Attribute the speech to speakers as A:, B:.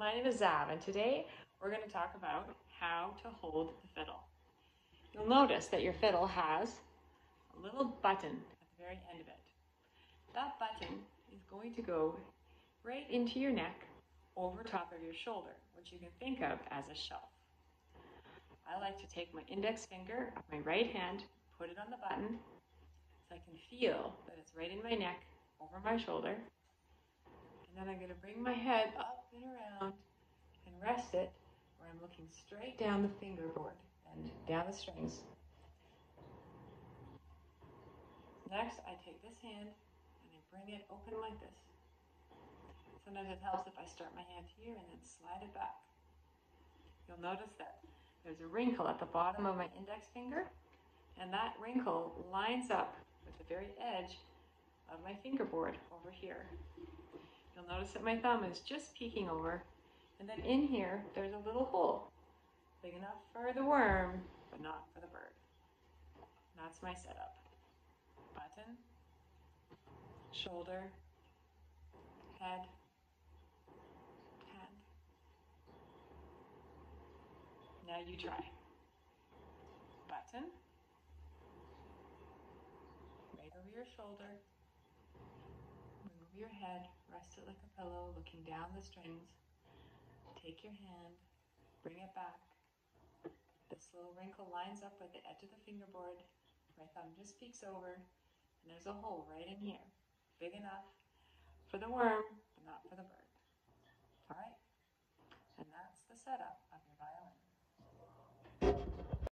A: My name is Zav, and today we're going to talk about how to hold the fiddle. You'll notice that your fiddle has a little button at the very end of it. That button is going to go right into your neck over top of your shoulder, which you can think of as a shelf. I like to take my index finger of my right hand, put it on the button, so I can feel that it's right in my neck, over my shoulder. And then I'm going to bring my head up and around rest it where I'm looking straight down the fingerboard and down the strings. Next, I take this hand and I bring it open like this. Sometimes it helps if I start my hand here and then slide it back. You'll notice that there's a wrinkle at the bottom of my index finger, and that wrinkle lines up with the very edge of my fingerboard over here. You'll notice that my thumb is just peeking over, and then in here, there's a little hole, big enough for the worm, but not for the bird. That's my setup. Button, shoulder, head, hand. Now you try. Button, right over your shoulder, move your head, rest it like a pillow, looking down the strings. Take your hand, bring it back. This little wrinkle lines up with the edge of the fingerboard. My thumb just peeks over, and there's a hole right in here, big enough for the worm, but not for the bird. All right? And that's the setup.